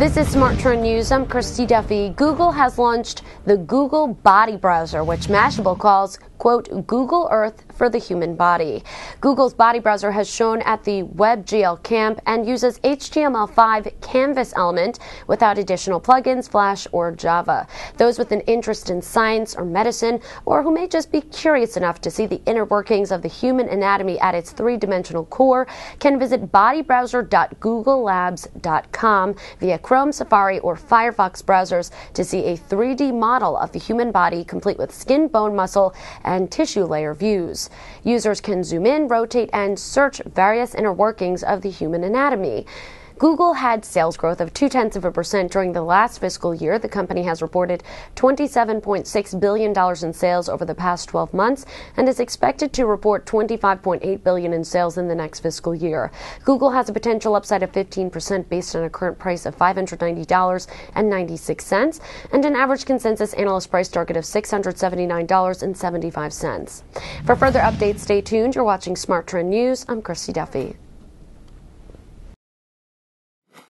This is Smart Trend News. I'm Christy Duffy. Google has launched the Google Body Browser, which Mashable calls quote, Google Earth for the human body. Google's body browser has shown at the WebGL camp and uses HTML5 canvas element without additional plugins, Flash, or Java. Those with an interest in science or medicine, or who may just be curious enough to see the inner workings of the human anatomy at its three dimensional core, can visit bodybrowser.googlelabs.com via Chrome, Safari, or Firefox browsers to see a 3D model of the human body complete with skin, bone, muscle, and tissue layer views. Users can zoom in, rotate, and search various inner workings of the human anatomy. Google had sales growth of two tenths of a percent during the last fiscal year. The company has reported $27.6 billion in sales over the past 12 months and is expected to report 25.8 billion in sales in the next fiscal year. Google has a potential upside of 15% based on a current price of $590.96 and an average consensus analyst price target of $679.75. For further updates, stay tuned. You're watching Smart Trend News. I'm Christy Duffy.